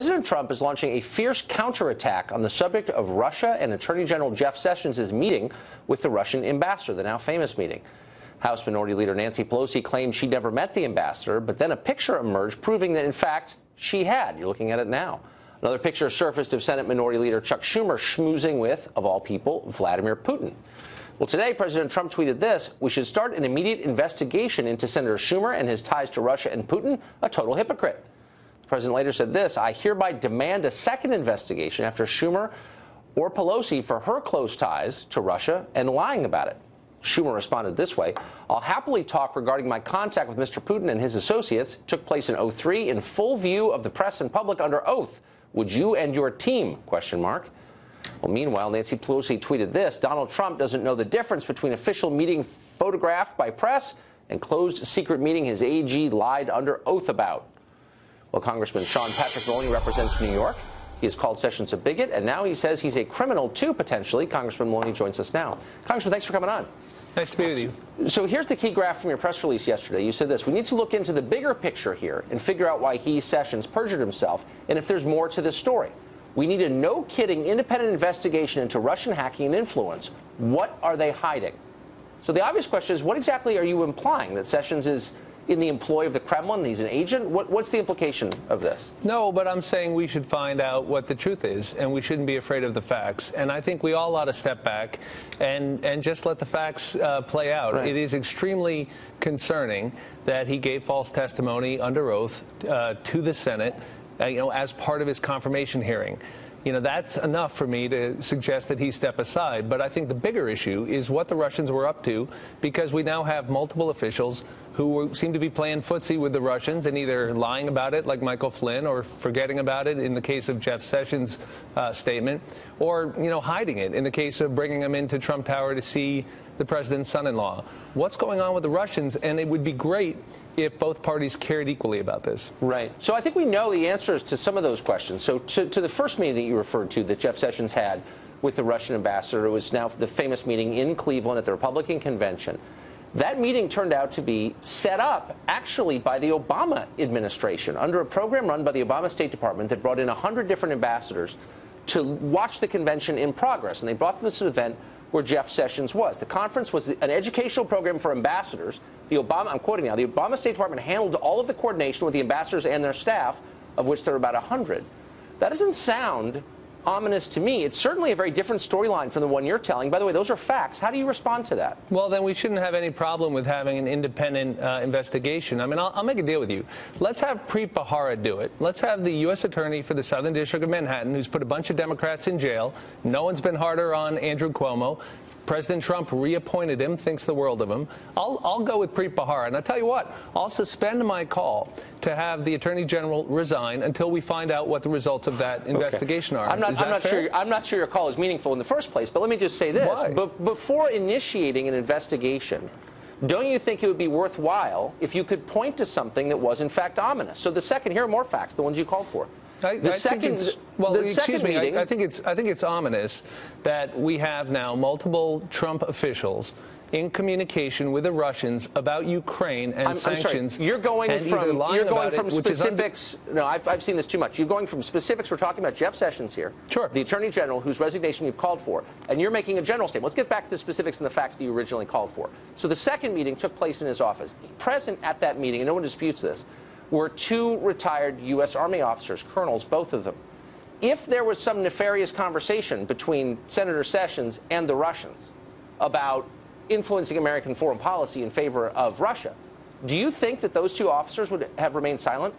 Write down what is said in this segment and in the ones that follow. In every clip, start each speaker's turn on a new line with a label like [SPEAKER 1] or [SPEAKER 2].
[SPEAKER 1] President Trump is launching a fierce counterattack on the subject of Russia and Attorney General Jeff Sessions' meeting with the Russian ambassador, the now famous meeting. House Minority Leader Nancy Pelosi claimed she never met the ambassador, but then a picture emerged proving that, in fact, she had. You're looking at it now. Another picture surfaced of Senate Minority Leader Chuck Schumer schmoozing with, of all people, Vladimir Putin. Well, today, President Trump tweeted this We should start an immediate investigation into Senator Schumer and his ties to Russia and Putin, a total hypocrite. The president later said this I hereby demand a second investigation after Schumer or Pelosi for her close ties to Russia and lying about it. Schumer responded this way I'll happily talk regarding my contact with Mr. Putin and his associates. Took place in 03 in full view of the press and public under oath. Would you and your team? Question mark. Well, meanwhile, Nancy Pelosi tweeted this Donald Trump doesn't know the difference between official meeting photographed by press and closed secret meeting his AG lied under oath about. Well, Congressman Sean Patrick Maloney represents New York. He has called Sessions a bigot, and now he says he's a criminal, too, potentially. Congressman Maloney joins us now. Congressman, thanks for coming on.
[SPEAKER 2] Nice to be with you.
[SPEAKER 1] So here's the key graph from your press release yesterday. You said this, we need to look into the bigger picture here and figure out why he, Sessions, perjured himself and if there's more to this story. We need a no-kidding independent investigation into Russian hacking and influence. What are they hiding? So the obvious question is, what exactly are you implying? That Sessions is in the employ of the Kremlin? He's an agent? What, what's the implication of this?
[SPEAKER 2] No, but I'm saying we should find out what the truth is, and we shouldn't be afraid of the facts. And I think we all ought to step back and, and just let the facts uh, play out. Right. It is extremely concerning that he gave false testimony under oath uh, to the Senate, uh, you know, as part of his confirmation hearing you know, that's enough for me to suggest that he step aside. But I think the bigger issue is what the Russians were up to because we now have multiple officials who seem to be playing footsie with the Russians and either lying about it, like Michael Flynn, or forgetting about it in the case of Jeff Sessions' uh, statement, or you know hiding it in the case of bringing him into Trump Tower to see the president's son-in-law. What's going on with the Russians? And it would be great if both parties cared equally about this.
[SPEAKER 1] Right. So I think we know the answers to some of those questions. So to, to the first meeting that you referred to that Jeff Sessions had with the Russian ambassador, it was now the famous meeting in Cleveland at the Republican convention. That meeting turned out to be set up actually by the Obama administration under a program run by the Obama State Department that brought in 100 different ambassadors to watch the convention in progress. And they brought this event where Jeff Sessions was. The conference was an educational program for ambassadors. The Obama, I'm quoting now, the Obama State Department handled all of the coordination with the ambassadors and their staff, of which there are about 100. That doesn't sound ominous to me. It's certainly a very different storyline from the one you're telling. By the way, those are facts. How do you respond to that?
[SPEAKER 2] Well, then we shouldn't have any problem with having an independent uh, investigation. I mean, I'll, I'll, make a deal with you. Let's have Preet Bharara do it. Let's have the U.S. Attorney for the Southern District of Manhattan, who's put a bunch of Democrats in jail. No one's been harder on Andrew Cuomo. President Trump reappointed him, thinks the world of him. I'll, I'll go with Preet Bharara. And I'll tell you what, I'll suspend my call to have the Attorney General resign until we find out what the results of that investigation
[SPEAKER 1] okay.
[SPEAKER 2] are.
[SPEAKER 1] I'm not, I'm not sure, I'm not sure your call is meaningful in the first place, but let me just say this.
[SPEAKER 2] Why?
[SPEAKER 1] before initiating an investigation, don't you think it would be worthwhile if you could point to something that was in fact ominous? So the second, here are more facts, the ones you called for.
[SPEAKER 2] I, the I second, well, the excuse me. Meeting, I, I, think it's I think it's ominous that we have now multiple Trump officials in communication with the Russians about Ukraine and
[SPEAKER 1] I'm,
[SPEAKER 2] sanctions.
[SPEAKER 1] I'm you're going from you're going from it, specifics. No, I've, I've seen this too much. You're going from specifics. We're talking about Jeff Sessions here,
[SPEAKER 2] sure,
[SPEAKER 1] the Attorney General, whose resignation you've called for, and you're making a general statement. Let's get back to the specifics and the facts that you originally called for. So the second meeting took place in his office. Present at that meeting, and no one disputes this, were two retired U.S. Army officers, colonels, both of them. If there was some nefarious conversation between Senator Sessions and the Russians about influencing American foreign policy in favor of Russia, do you think that those two officers would have remained silent?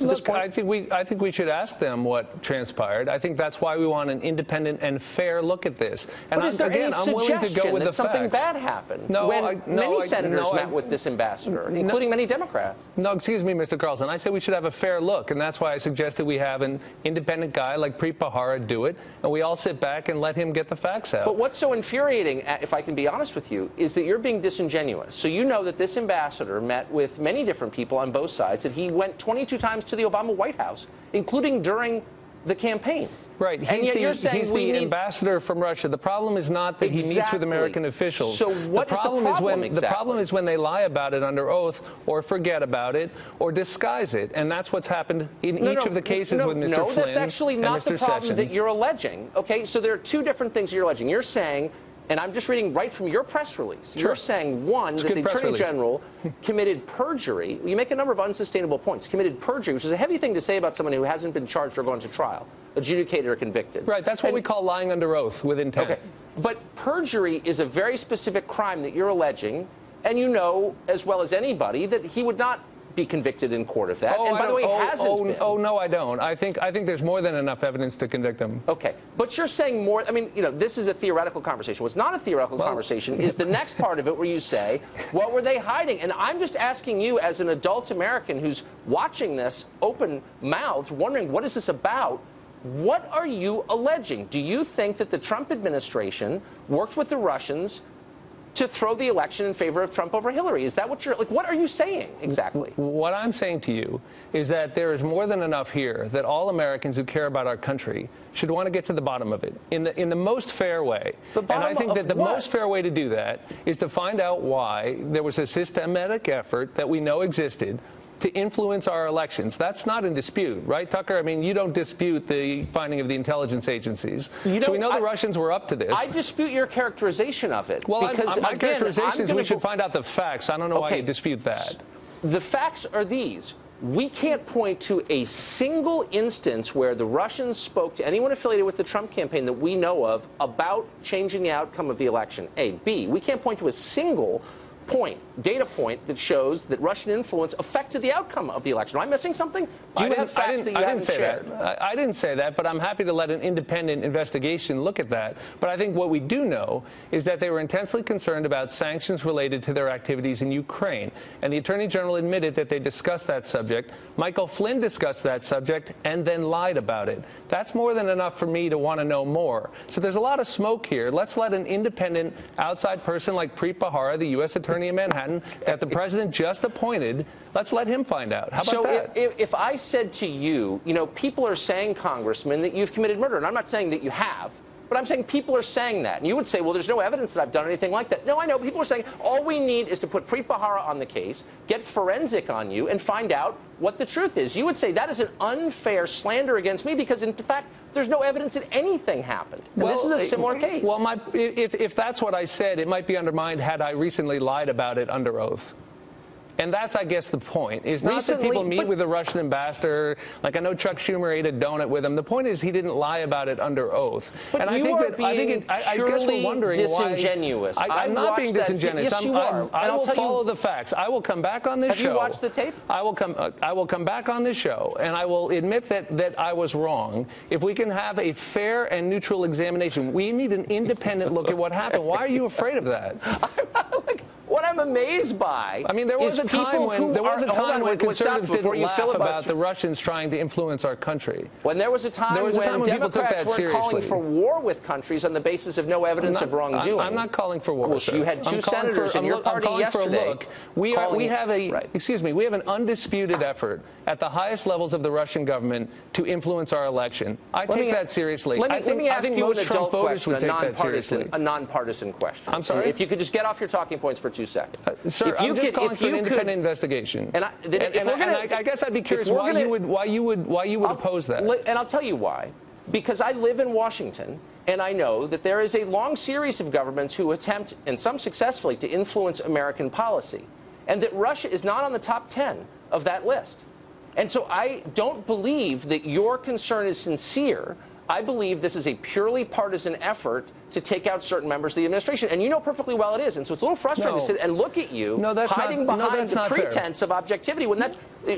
[SPEAKER 2] Look, I think we I think we should ask them what transpired. I think that's why we want an independent and fair look at this.
[SPEAKER 1] And
[SPEAKER 2] but
[SPEAKER 1] is there
[SPEAKER 2] again,
[SPEAKER 1] any
[SPEAKER 2] I'm willing to go with
[SPEAKER 1] that
[SPEAKER 2] the
[SPEAKER 1] something
[SPEAKER 2] facts.
[SPEAKER 1] bad happened?
[SPEAKER 2] No,
[SPEAKER 1] when
[SPEAKER 2] I, no,
[SPEAKER 1] many
[SPEAKER 2] I,
[SPEAKER 1] senators
[SPEAKER 2] no,
[SPEAKER 1] met
[SPEAKER 2] I,
[SPEAKER 1] with this ambassador, including many Democrats.
[SPEAKER 2] No, excuse me, Mr. Carlson. I said we should have a fair look, and that's why I suggested we have an independent guy like Preet Bharara do it, and we all sit back and let him get the facts out.
[SPEAKER 1] But what's so infuriating, uh, if I can be honest with you, is that you're being disingenuous. So you know that this ambassador met with many different people on both sides, that he went 22 times to the Obama White House including during the campaign.
[SPEAKER 2] Right. He's
[SPEAKER 1] and yet
[SPEAKER 2] the,
[SPEAKER 1] you're saying
[SPEAKER 2] he's the ambassador from Russia. The problem is not that
[SPEAKER 1] exactly.
[SPEAKER 2] he meets with American officials.
[SPEAKER 1] So what
[SPEAKER 2] the problem
[SPEAKER 1] is the problem
[SPEAKER 2] is when
[SPEAKER 1] exactly?
[SPEAKER 2] the problem is when they lie about it under oath or forget about it or disguise it. And that's what's happened in
[SPEAKER 1] no,
[SPEAKER 2] each
[SPEAKER 1] no,
[SPEAKER 2] of the cases
[SPEAKER 1] no,
[SPEAKER 2] with Mr.
[SPEAKER 1] no,
[SPEAKER 2] Flynn
[SPEAKER 1] that's actually not the problem
[SPEAKER 2] Sessions.
[SPEAKER 1] that you're alleging. Okay, so there are two different things you're alleging. You're saying and I'm just reading right from your press release.
[SPEAKER 2] Sure.
[SPEAKER 1] You're saying, one,
[SPEAKER 2] it's
[SPEAKER 1] that the Attorney
[SPEAKER 2] release.
[SPEAKER 1] General committed perjury. You make a number of unsustainable points. Committed perjury, which is a heavy thing to say about someone who hasn't been charged or gone to trial, adjudicated or convicted.
[SPEAKER 2] Right, that's what
[SPEAKER 1] and,
[SPEAKER 2] we call lying under oath with intent.
[SPEAKER 1] Okay, but perjury is a very specific crime that you're alleging, and you know as well as anybody that he would not be convicted in court of that.
[SPEAKER 2] Oh,
[SPEAKER 1] and by the way,
[SPEAKER 2] oh,
[SPEAKER 1] hasn't
[SPEAKER 2] oh,
[SPEAKER 1] been.
[SPEAKER 2] oh, no, I don't. I think I think there's more than enough evidence to convict him.
[SPEAKER 1] Okay, but you're saying more. I mean, you know, this is a theoretical conversation. What's not a theoretical
[SPEAKER 2] well,
[SPEAKER 1] conversation is the next part of it where you say, what were they hiding? And I'm just asking you, as an adult American who's watching this open mouthed, wondering what is this about? What are you alleging? Do you think that the Trump administration worked with the Russians to throw the election in favor of Trump over Hillary. Is that what you're like? What are you saying exactly?
[SPEAKER 2] What I'm saying to you is that there is more than enough here that all Americans who care about our country should want to get to the bottom of it in the in the most fair way.
[SPEAKER 1] The
[SPEAKER 2] and I think that the
[SPEAKER 1] what?
[SPEAKER 2] most fair way to do that is to find out why there was a systematic effort that we know existed to influence our elections. That's not in dispute, right, Tucker? I mean, you don't dispute the finding of the intelligence agencies.
[SPEAKER 1] You
[SPEAKER 2] so we know
[SPEAKER 1] I,
[SPEAKER 2] the Russians were up to this.
[SPEAKER 1] I dispute your characterization of it.
[SPEAKER 2] Well,
[SPEAKER 1] because,
[SPEAKER 2] I'm, my
[SPEAKER 1] again,
[SPEAKER 2] characterization is we should find out the facts. I don't know
[SPEAKER 1] okay.
[SPEAKER 2] why you dispute that.
[SPEAKER 1] The facts are these. We can't point to a single instance where the Russians spoke to anyone affiliated with the Trump campaign that we know of about changing the outcome of the election. A. B. We can't point to a single point, data point that shows that Russian influence affected the outcome of the election. Am I missing something? Do you
[SPEAKER 2] I
[SPEAKER 1] have
[SPEAKER 2] didn't,
[SPEAKER 1] facts
[SPEAKER 2] I didn't,
[SPEAKER 1] that you
[SPEAKER 2] I
[SPEAKER 1] haven't
[SPEAKER 2] didn't say
[SPEAKER 1] shared?
[SPEAKER 2] that. I, I, didn't say that, but I'm happy to let an independent investigation look at that. But I think what we do know is that they were intensely concerned about sanctions related to their activities in Ukraine. And the Attorney General admitted that they discussed that subject. Michael Flynn discussed that subject and then lied about it. That's more than enough for me to want to know more. So there's a lot of smoke here. Let's let an independent outside person like Preet Bharara, the U.S. Attorney in Manhattan, that the president just appointed, let's let him find out. How about
[SPEAKER 1] so
[SPEAKER 2] that?
[SPEAKER 1] If, if I said to you, you know, people are saying, Congressman, that you've committed murder, and I'm not saying that you have, but I'm saying people are saying that. And you would say, well, there's no evidence that I've done anything like that. No, I know. People are saying all we need is to put Preet Bharara on the case, get forensic on you, and find out what the truth is. You would say that is an unfair slander against me because, in fact, there's no evidence that anything happened. And
[SPEAKER 2] well,
[SPEAKER 1] this is a similar case.
[SPEAKER 2] Well, my, if, if that's what I said, it might be undermined had I recently lied about it under oath. And that's, I guess, the point. It's not
[SPEAKER 1] Recently,
[SPEAKER 2] that people meet with the Russian ambassador. Like I know Chuck Schumer ate a donut with him. The point is he didn't lie about it under oath.
[SPEAKER 1] But
[SPEAKER 2] and
[SPEAKER 1] you
[SPEAKER 2] I think
[SPEAKER 1] are
[SPEAKER 2] that
[SPEAKER 1] being
[SPEAKER 2] I think it, I, I guess we're wondering
[SPEAKER 1] disingenuous.
[SPEAKER 2] why. I, am not being disingenuous.
[SPEAKER 1] Yes,
[SPEAKER 2] I'm,
[SPEAKER 1] you are.
[SPEAKER 2] I will
[SPEAKER 1] I'll
[SPEAKER 2] follow
[SPEAKER 1] you,
[SPEAKER 2] the facts. I will come back on this
[SPEAKER 1] have
[SPEAKER 2] show.
[SPEAKER 1] Have you watched the tape?
[SPEAKER 2] I will come. Uh, I will come back on this show, and I will admit that that I was wrong. If we can have a fair and neutral examination, we need an independent look at what happened. Why are you afraid of that?
[SPEAKER 1] I'm amazed by.
[SPEAKER 2] I mean, there was a time when there was a time when conservatives didn't laugh about the Russians trying to influence our country.
[SPEAKER 1] When there was a time
[SPEAKER 2] there was
[SPEAKER 1] when
[SPEAKER 2] a time when
[SPEAKER 1] Democrats
[SPEAKER 2] were
[SPEAKER 1] calling for war with countries on the basis of no evidence
[SPEAKER 2] not,
[SPEAKER 1] of wrongdoing.
[SPEAKER 2] I'm, not calling for war.
[SPEAKER 1] Well,
[SPEAKER 2] sir.
[SPEAKER 1] you had 2
[SPEAKER 2] I'm
[SPEAKER 1] senators
[SPEAKER 2] for,
[SPEAKER 1] in your
[SPEAKER 2] I'm,
[SPEAKER 1] party
[SPEAKER 2] I'm
[SPEAKER 1] yesterday.
[SPEAKER 2] For a look. We, are, we have a
[SPEAKER 1] right.
[SPEAKER 2] excuse me. We have an undisputed effort at the highest levels of the Russian government to influence our election. I
[SPEAKER 1] let
[SPEAKER 2] take
[SPEAKER 1] me,
[SPEAKER 2] that seriously.
[SPEAKER 1] Let me,
[SPEAKER 2] I think,
[SPEAKER 1] let me ask
[SPEAKER 2] I think
[SPEAKER 1] you
[SPEAKER 2] most
[SPEAKER 1] an
[SPEAKER 2] Trump
[SPEAKER 1] adult
[SPEAKER 2] voters
[SPEAKER 1] question,
[SPEAKER 2] would take
[SPEAKER 1] a
[SPEAKER 2] that seriously.
[SPEAKER 1] A nonpartisan question.
[SPEAKER 2] I'm sorry.
[SPEAKER 1] If you could just get off your talking points for two seconds.
[SPEAKER 2] Uh, sir, I'm just
[SPEAKER 1] could,
[SPEAKER 2] calling for an independent
[SPEAKER 1] could,
[SPEAKER 2] investigation.
[SPEAKER 1] And, I,
[SPEAKER 2] and,
[SPEAKER 1] and,
[SPEAKER 2] and,
[SPEAKER 1] gonna,
[SPEAKER 2] and I, I, guess I'd be curious why
[SPEAKER 1] gonna,
[SPEAKER 2] you would why you would why you would
[SPEAKER 1] I'll,
[SPEAKER 2] oppose that.
[SPEAKER 1] And I'll tell you why. Because I live in Washington, and I know that there is a long series of governments who attempt, and some successfully, to influence American policy, and that Russia is not on the top 10 of that list. And so I don't believe that your concern is sincere. I believe this is a purely partisan effort to take out certain members of the administration. And you know perfectly well it is. And so it's a little frustrating
[SPEAKER 2] no.
[SPEAKER 1] to sit and look at you
[SPEAKER 2] no, that's
[SPEAKER 1] hiding
[SPEAKER 2] not,
[SPEAKER 1] behind
[SPEAKER 2] no,
[SPEAKER 1] the pretense
[SPEAKER 2] fair.
[SPEAKER 1] of objectivity. When that's,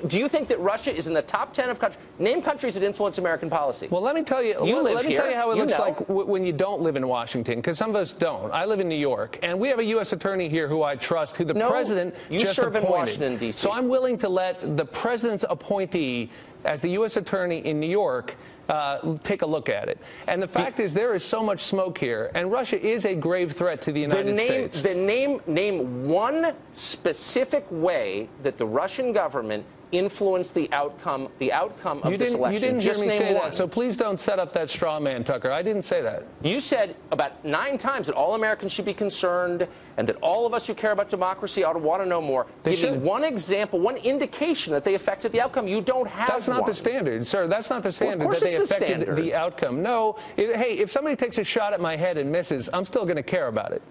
[SPEAKER 1] do you think that Russia is in the top 10 of countries? Name countries that influence American policy.
[SPEAKER 2] Well, let me tell you.
[SPEAKER 1] You
[SPEAKER 2] let, me
[SPEAKER 1] here.
[SPEAKER 2] tell you how it
[SPEAKER 1] You
[SPEAKER 2] looks
[SPEAKER 1] know.
[SPEAKER 2] like w- when you don't live in Washington, because some of us don't. I live in New York, and we have a U.S. attorney here who I trust, who the
[SPEAKER 1] No,
[SPEAKER 2] president
[SPEAKER 1] you
[SPEAKER 2] just
[SPEAKER 1] serve in. Washington, D.C.
[SPEAKER 2] So I'm willing to let the president's appointee, as the U.S. attorney in New York, uh, take a look at it. And the fact is, there is so much smoke here, and Russia is a grave threat to the United
[SPEAKER 1] the name,
[SPEAKER 2] States.
[SPEAKER 1] The name, name one specific way that the Russian government influence the outcome the outcome of
[SPEAKER 2] You
[SPEAKER 1] this election?
[SPEAKER 2] you didn't hear
[SPEAKER 1] Just
[SPEAKER 2] me say
[SPEAKER 1] one.
[SPEAKER 2] that, so please don't set up that straw man, Tucker. I didn't say that.
[SPEAKER 1] You said about nine times that all Americans should be concerned and that all of us who care about democracy ought to want to know more.
[SPEAKER 2] They
[SPEAKER 1] Give
[SPEAKER 2] should.
[SPEAKER 1] me one example, one indication that they affected the outcome. You don't have
[SPEAKER 2] That's not
[SPEAKER 1] one.
[SPEAKER 2] the standard, sir. That's not the standard
[SPEAKER 1] course
[SPEAKER 2] that they
[SPEAKER 1] the
[SPEAKER 2] affected
[SPEAKER 1] standard.
[SPEAKER 2] the outcome. No. It- hey, if somebody takes a shot at my head and misses, I'm still going to care about it.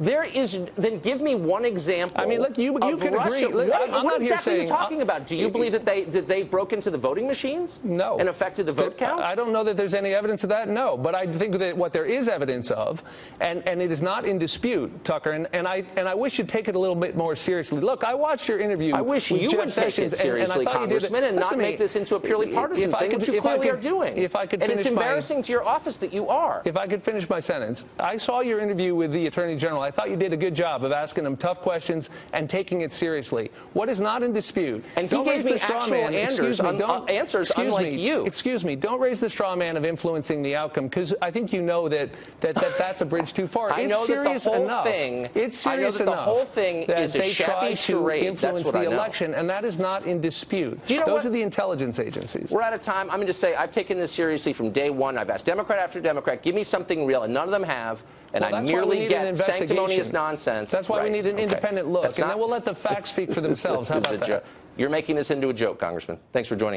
[SPEAKER 1] There is. Then give me one example.
[SPEAKER 2] I mean, look, you- you can
[SPEAKER 1] Russia.
[SPEAKER 2] agree. Look,
[SPEAKER 1] what
[SPEAKER 2] I'm- I'm
[SPEAKER 1] what
[SPEAKER 2] not here
[SPEAKER 1] exactly are you
[SPEAKER 2] saying-
[SPEAKER 1] talking about? Do you
[SPEAKER 2] uh,
[SPEAKER 1] believe that they that they broke into the voting machines?
[SPEAKER 2] No.
[SPEAKER 1] And affected the vote count?
[SPEAKER 2] I don't know that there's any evidence of that, no. But I think that what there is evidence of, and, and it is not in dispute, Tucker, and, and, I, and I wish you'd take it a little bit more seriously. Look, I watched your interview
[SPEAKER 1] I wish
[SPEAKER 2] with
[SPEAKER 1] you
[SPEAKER 2] Jeff
[SPEAKER 1] would take
[SPEAKER 2] Sessions,
[SPEAKER 1] it
[SPEAKER 2] and- and I
[SPEAKER 1] seriously,
[SPEAKER 2] thought you did it-
[SPEAKER 1] Congressman, and not make this into a purely partisan
[SPEAKER 2] If I
[SPEAKER 1] thing,
[SPEAKER 2] could-
[SPEAKER 1] which you
[SPEAKER 2] if I
[SPEAKER 1] clearly
[SPEAKER 2] could-
[SPEAKER 1] are doing.
[SPEAKER 2] If I could
[SPEAKER 1] and it's
[SPEAKER 2] finish my-
[SPEAKER 1] embarrassing to your office that you are.
[SPEAKER 2] If I could finish my sentence, I saw your interview with the Attorney General. I thought you did a good job of asking them tough questions and taking it seriously. What is not in dispute?
[SPEAKER 1] And he
[SPEAKER 2] don't raise
[SPEAKER 1] me
[SPEAKER 2] the straw man.
[SPEAKER 1] answers
[SPEAKER 2] me, don't,
[SPEAKER 1] answers
[SPEAKER 2] excuse
[SPEAKER 1] unlike
[SPEAKER 2] me,
[SPEAKER 1] you.
[SPEAKER 2] Excuse me. Don't raise the straw man of influencing the outcome because I think you know that, that, that that's a bridge too far.
[SPEAKER 1] I
[SPEAKER 2] it's
[SPEAKER 1] know that the
[SPEAKER 2] serious
[SPEAKER 1] whole
[SPEAKER 2] enough.
[SPEAKER 1] thing-
[SPEAKER 2] It's
[SPEAKER 1] I know
[SPEAKER 2] serious
[SPEAKER 1] that the whole thing
[SPEAKER 2] that
[SPEAKER 1] is
[SPEAKER 2] they try to
[SPEAKER 1] charade.
[SPEAKER 2] Influence the election, and that is not in dispute.
[SPEAKER 1] You know
[SPEAKER 2] Those
[SPEAKER 1] what-
[SPEAKER 2] are the intelligence agencies.
[SPEAKER 1] We're out of time. I'm going to say I've taken this seriously from day one. I've asked Democrat after Democrat, give me something real, and none of them have. And
[SPEAKER 2] Well,
[SPEAKER 1] I merely get sanctimonious nonsense.
[SPEAKER 2] That's why we need an
[SPEAKER 1] Okay.
[SPEAKER 2] independent look,
[SPEAKER 1] That's
[SPEAKER 2] and
[SPEAKER 1] not-
[SPEAKER 2] then we'll let the facts speak for themselves. How about that?
[SPEAKER 1] You're making this into a joke, Congressman. Thanks for joining us.